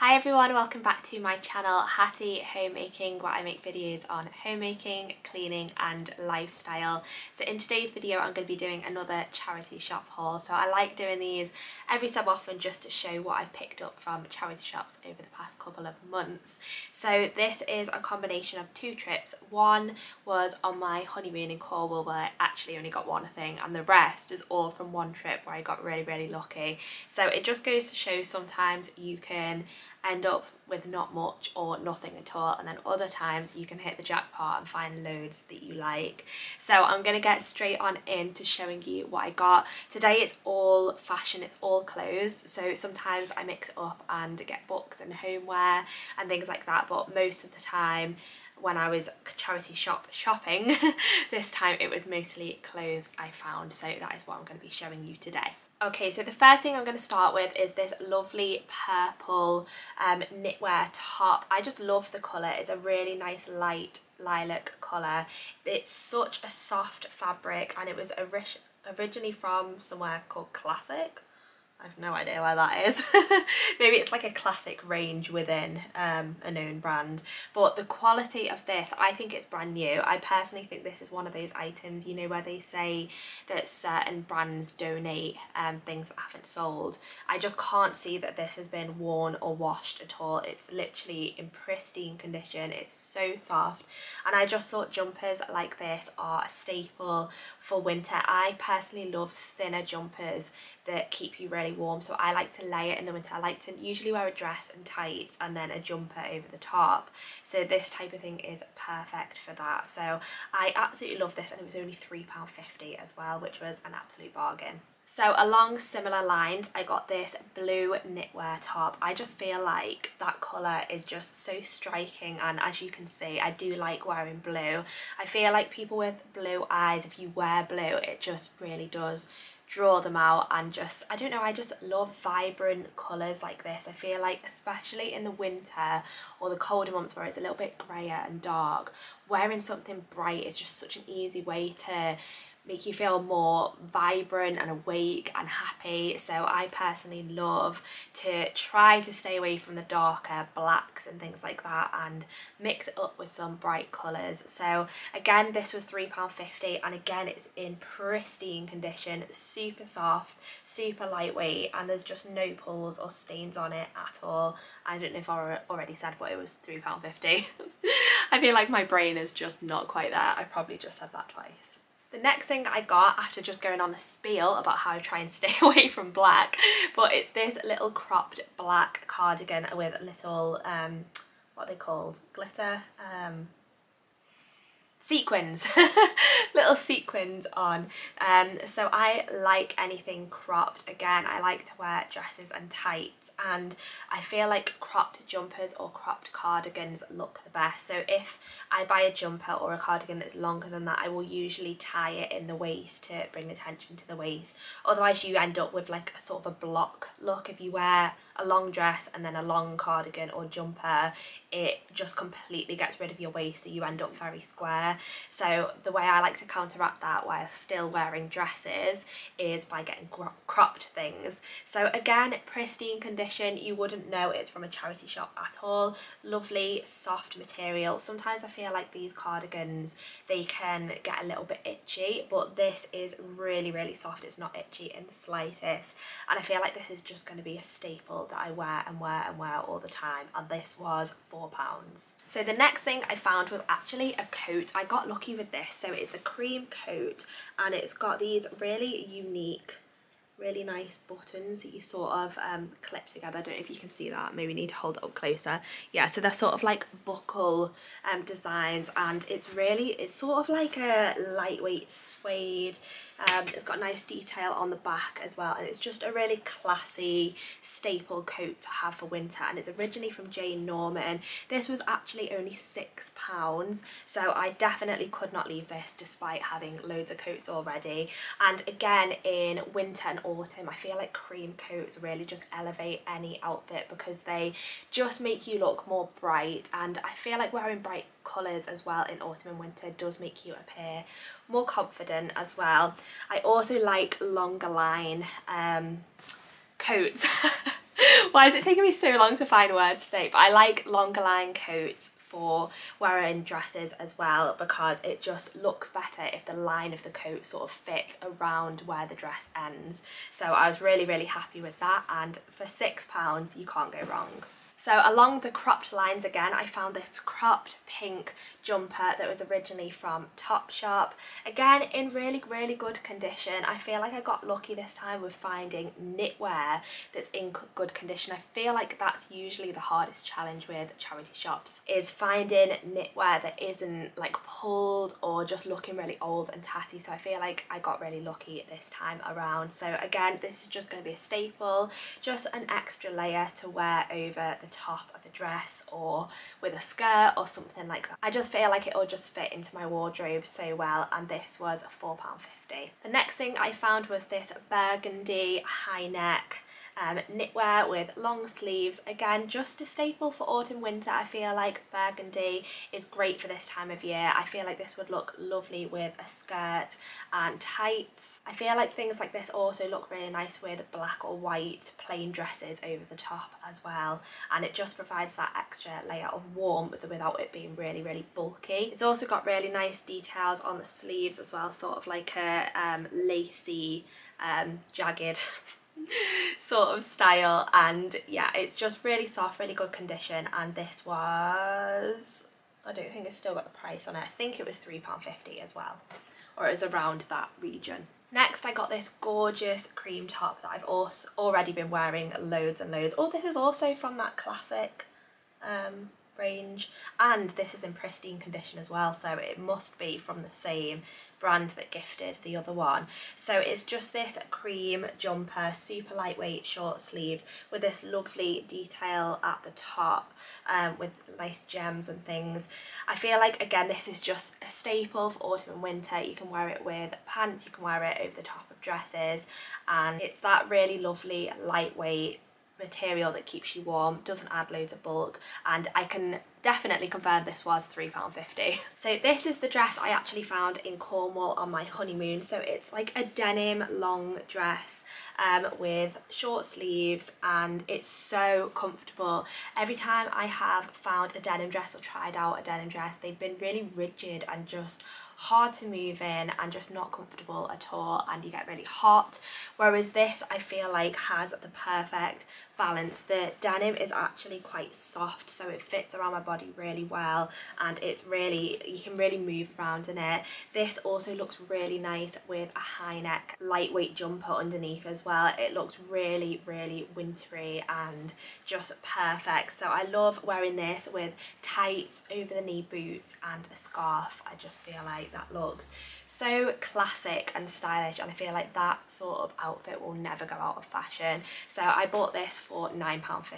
Hi everyone, welcome back to my channel Hattie Homemaking where I make videos on homemaking, cleaning and lifestyle. So in today's video I'm going to be doing another charity shop haul. So I like doing these every so often just to show what I've picked up from charity shops over the past couple of months. So this is a combination of two trips. One was on my honeymoon in Cornwall where I actually only got one thing and the rest is all from one trip where I got really really lucky. So it just goes to show sometimes you can end up with not much or nothing at all and then other times you can hit the jackpot and find loads that you like so I'm gonna get straight on into showing you what I got today it's all fashion it's all clothes so sometimes I mix up and get books and homeware and things like that but most of the time when I was charity shop shopping this time it was mostly clothes I found so that is what I'm going to be showing you today. Okay, so the first thing I'm going to start with is this lovely purple um, knitwear top. I just love the colour. It's a really nice light lilac colour. It's such a soft fabric and it was originally from somewhere called Classic I have no idea where that is. Maybe it's like a classic range within um, a known brand. But the quality of this, I think it's brand new. I personally think this is one of those items, you know, where they say that certain brands donate um, things that haven't sold. I just can't see that this has been worn or washed at all. It's literally in pristine condition. It's so soft. And I just thought jumpers like this are a staple for winter. I personally love thinner jumpers that keep you really warm so I like to layer it in the winter. I like to usually wear a dress and tights and then a jumper over the top so this type of thing is perfect for that so I absolutely love this and it was only £3.50 as well which was an absolute bargain. So along similar lines, I got this blue knitwear top. I just feel like that colour is just so striking and as you can see, I do like wearing blue. I feel like people with blue eyes, if you wear blue, it just really does draw them out and just I don't know I just love vibrant colours like this. I feel like especially in the winter or the colder months where it's a little bit grayer and dark wearing something bright is just such an easy way to make you feel more vibrant and awake and happy. So I personally love to try to stay away from the darker blacks and things like that and mix it up with some bright colours. So again this was £3.50 and again it's in pristine condition super soft super lightweight and there's just no pulls or stains on it at all. I don't know if I already said but it was £3.50 I feel like my brain is just not quite there. I probably just said that twice the next thing I got after just going on a spiel about how I try and stay away from black, but it's this little cropped black cardigan with little, um, what are they called? Glitter? Um, sequins. Little sequins on. Um so i like anything cropped. Again i like to wear dresses and tights and i feel like cropped jumpers or cropped cardigans look the best. So if i buy a jumper or a cardigan that's longer than that i will usually tie it in the waist to bring attention to the waist. Otherwise you end up with like a sort of a block look. If you wear a long dress and then a long cardigan or jumper it just completely gets rid of your waist so you end up very square so the way I like to counteract that while still wearing dresses is by getting cropped things. So again pristine condition you wouldn't know it's from a charity shop at all. Lovely soft material. Sometimes I feel like these cardigans they can get a little bit itchy but this is really really soft. It's not itchy in the slightest. And I feel like this is just going to be a staple that I wear and wear and wear all the time. And this was four pounds. So the next thing I found was actually a coat. I got lucky with this. So it's a cream coat and it's got these really unique really nice buttons that you sort of um, clip together. I don't know if you can see that, maybe need to hold it up closer. Yeah, so they're sort of like buckle um, designs and it's really, it's sort of like a lightweight suede um, it's got nice detail on the back as well and it's just a really classy staple coat to have for winter and it's originally from Jane Norman. This was actually only six pounds so I definitely could not leave this despite having loads of coats already and again in winter and autumn I feel like cream coats really just elevate any outfit because they just make you look more bright and I feel like wearing bright colours as well in autumn and winter does make you appear more confident as well. I also like longer line um, coats Why is it taking me so long to find words today? But I like longer line coats for wearing dresses as well because it just looks better if the line of the coat sort of fits around where the dress ends. So I was really, really happy with that and for six pounds you can't go wrong. So along the cropped lines again, I found this cropped pink jumper that was originally from Topshop. Again, in really, really good condition. I feel like I got lucky this time with finding knitwear that's in good condition. I feel like that's usually the hardest challenge with charity shops is finding knitwear that isn't like pulled or just looking really old and tatty. So I feel like I got really lucky this time around. So again, this is just going to be a staple, just an extra layer to wear over the top of a dress or with a skirt or something like that. I just feel like it will just fit into my wardrobe so well and this was £4.50. The next thing I found was this burgundy high neck um, knitwear with long sleeves. Again, just a staple for autumn winter. I feel like burgundy is great for this time of year. I feel like this would look lovely with a skirt and tights. I feel like things like this also look really nice with black or white plain dresses over the top as well. And it just provides that extra layer of warmth without it being really, really bulky. It's also got really nice details on the sleeves as well, sort of like a um, lacy, um, jagged sort of style and yeah it's just really soft really good condition and this was I don't think it's still got the price on it I think it was £3.50 as well or it was around that region Next I got this gorgeous cream top that I've also already been wearing loads and loads. Oh this is also from that classic um, range and this is in pristine condition as well so it must be from the same brand that gifted the other one. So it's just this cream jumper, super lightweight short sleeve with this lovely detail at the top um, with nice gems and things. I feel like, again, this is just a staple for autumn and winter. You can wear it with pants, you can wear it over the top of dresses and it's that really lovely lightweight material that keeps you warm, doesn't add loads of bulk, and I can definitely confirm this was £3.50. So this is the dress I actually found in Cornwall on my honeymoon. So it's like a denim long dress um, with short sleeves and it's so comfortable. Every time I have found a denim dress or tried out a denim dress, they've been really rigid and just hard to move in and just not comfortable at all and you get really hot whereas this I feel like has the perfect balance. The denim is actually quite soft so it fits around my body really well and it's really you can really move around in it. This also looks really nice with a high neck lightweight jumper underneath as well. It looks really really wintry and just perfect. So I love wearing this with tight over the knee boots and a scarf. I just feel like that looks so classic and stylish and I feel like that sort of outfit will never go out of fashion. So I bought this for £9.50.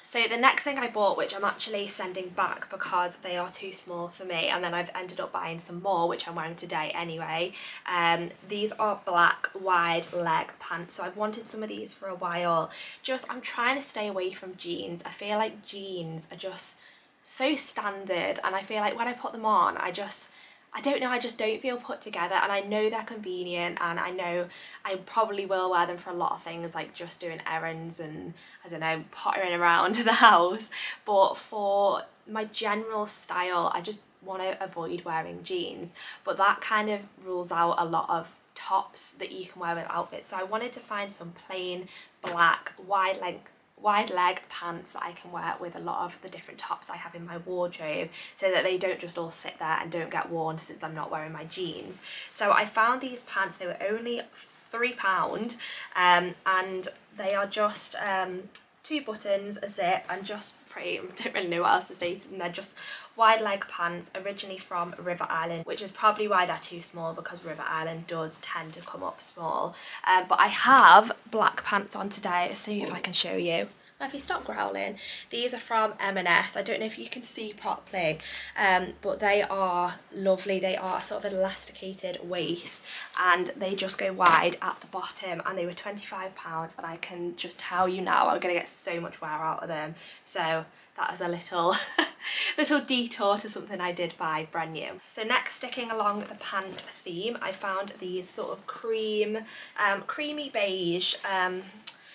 So the next thing I bought which I'm actually sending back because they are too small for me and then I've ended up buying some more which I'm wearing today anyway um, these are black wide leg pants. So I've wanted some of these for a while. Just I'm trying to stay away from jeans. I feel like jeans are just so standard and I feel like when I put them on I just I don't know, I just don't feel put together and I know they're convenient and I know I probably will wear them for a lot of things like just doing errands and I don't know, pottering around the house. But for my general style I just want to avoid wearing jeans. But that kind of rules out a lot of tops that you can wear with outfits. So I wanted to find some plain black wide length wide leg pants that I can wear with a lot of the different tops I have in my wardrobe so that they don't just all sit there and don't get worn since I'm not wearing my jeans. So I found these pants, they were only three pound um, and they are just um, two buttons, a zip and just pretty, I don't really know what else to say and they're just wide leg pants originally from River Island which is probably why they're too small because River Island does tend to come up small. Um, but I have black pants on today, see if I can show you if you stop growling these are from M&S I don't know if you can see properly um, but they are lovely. They are sort of an elasticated waist and they just go wide at the bottom and they were 25 pounds and I can just tell you now I'm gonna get so much wear out of them. So that is a little little detour to something I did buy brand new. So next sticking along the pant theme I found these sort of cream um, creamy beige um,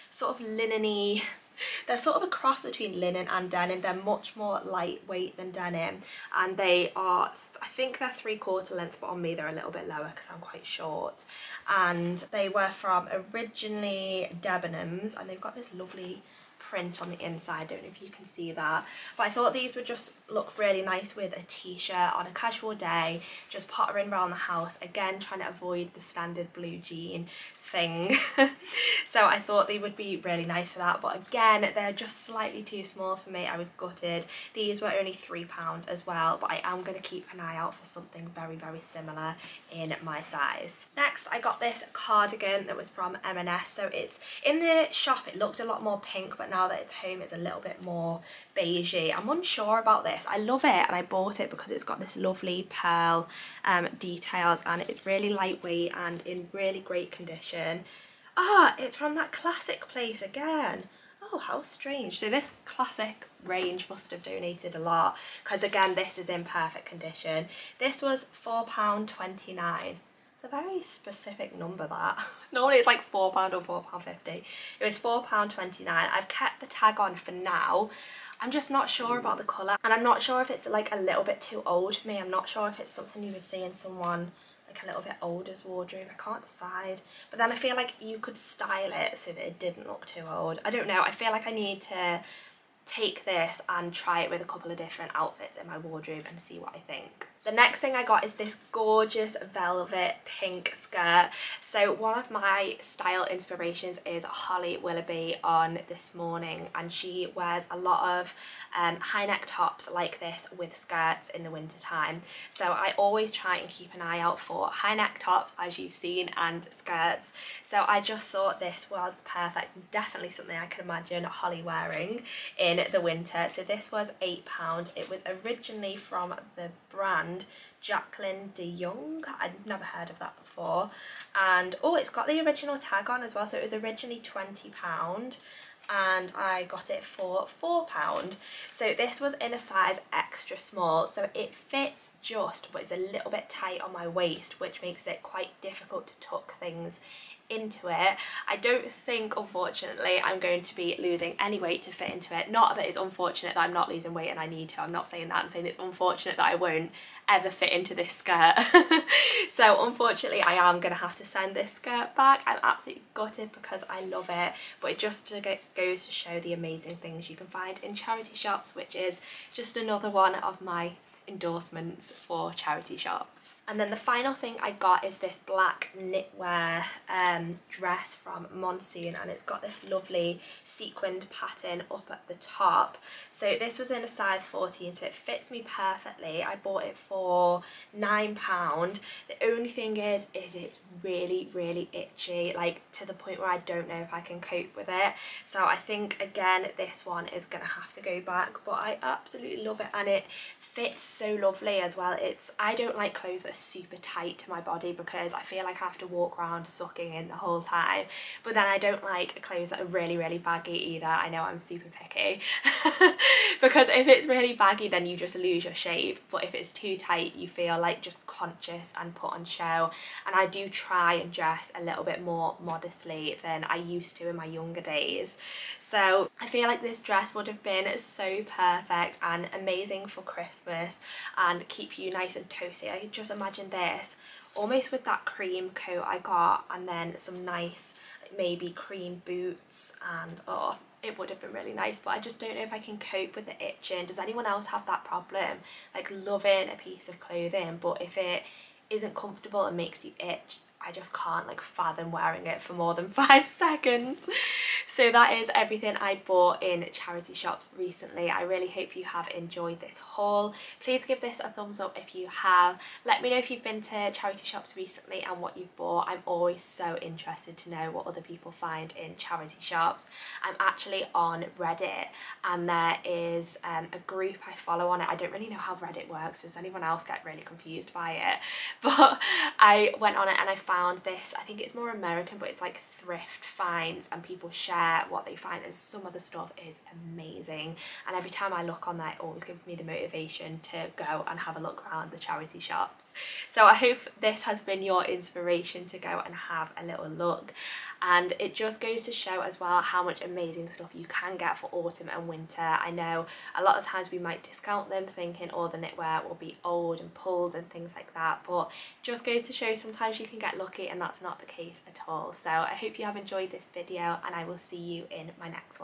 sort of linen they're sort of a cross between linen and denim. They're much more lightweight than denim and they are, I think they're three quarter length but on me they're a little bit lower because I'm quite short. And they were from originally Debenhams and they've got this lovely print on the inside. I don't know if you can see that. But I thought these would just look really nice with a t-shirt on a casual day, just pottering around the house. Again, trying to avoid the standard blue jean thing. so I thought they would be really nice for that. But again, they're just slightly too small for me. I was gutted. These were only £3 as well, but I am going to keep an eye out for something very, very similar in my size. Next, I got this cardigan that was from M&S. So it's in the shop, it looked a lot more pink, but now that it's home, it's a little bit more beigey. I'm unsure about this. I love it and I bought it because it's got this lovely pearl um, details and it's really lightweight and in really great condition. Ah, it's from that classic place again. Oh, how strange. So this classic range must have donated a lot because again, this is in perfect condition. This was £4.29 It's a very specific number that. Normally it's like £4 or £4.50. It was £4.29. I've kept the tag on for now. I'm just not sure about the colour and I'm not sure if it's like a little bit too old for me. I'm not sure if it's something you would see in someone like a little bit older's wardrobe. I can't decide. But then I feel like you could style it so that it didn't look too old. I don't know. I feel like I need to take this and try it with a couple of different outfits in my wardrobe and see what I think. The next thing I got is this gorgeous velvet pink skirt. So one of my style inspirations is Holly Willoughby on This Morning and she wears a lot of um, high neck tops like this with skirts in the winter time. So I always try and keep an eye out for high neck tops as you've seen and skirts. So I just thought this was perfect. Definitely something I can imagine Holly wearing in the winter. So this was £8. It was originally from the brand Jacqueline de Yong. I'd never heard of that before. And oh, it's got the original tag on as well. So it was originally £20 and I got it for £4. So this was in a size extra small, so it fits just, but it's a little bit tight on my waist, which makes it quite difficult to tuck things into it. I don't think, unfortunately, I'm going to be losing any weight to fit into it. Not that it's unfortunate that I'm not losing weight and I need to. I'm not saying that. I'm saying it's unfortunate that I won't ever fit into this skirt. so unfortunately, I am going to have to send this skirt back. I'm absolutely gutted because I love it. But it just goes to show the amazing things you can find in charity shops, which is just another one of my endorsements for charity shops. And then the final thing I got is this black knitwear um, dress from Monsoon and it's got this lovely sequined pattern up at the top. So this was in a size 14 so it fits me perfectly. I bought it for £9. The only thing is, is it's really, really itchy, like to the point where I don't know if I can cope with it. So I think again, this one is gonna have to go back, but I absolutely love it and it fits so lovely as well. It's I don't like clothes that are super tight to my body because I feel like I have to walk around sucking in the whole time. But then I don't like clothes that are really, really baggy either. I know I'm super picky. because if it's really baggy then you just lose your shape. But if it's too tight you feel like just conscious and put on show. And I do try and dress a little bit more modestly than I used to in my younger days. So I feel like this dress would have been so perfect and amazing for Christmas and keep you nice and toasty. I just imagine this almost with that cream coat I got and then some nice maybe cream boots and oh it would have been really nice but I just don't know if I can cope with the itching. Does anyone else have that problem? Like loving a piece of clothing but if it isn't comfortable and makes you itch I just can't like fathom wearing it for more than five seconds. So that is everything I bought in charity shops recently. I really hope you have enjoyed this haul. Please give this a thumbs up if you have. Let me know if you've been to charity shops recently and what you've bought. I'm always so interested to know what other people find in charity shops. I'm actually on Reddit and there is um, a group I follow on it. I don't really know how Reddit works. Does anyone else get really confused by it? But I went on it and I found this, I think it's more American, but it's like thrift finds and people share what they find and some of the stuff is amazing. And every time I look on there, it always gives me the motivation to go and have a look around the charity shops. So I hope this has been your inspiration to go and have a little look and it just goes to show as well how much amazing stuff you can get for autumn and winter. I know a lot of times we might discount them thinking all oh, the knitwear will be old and pulled and things like that but just goes to show sometimes you can lucky and that's not the case at all. So I hope you have enjoyed this video and I will see you in my next one.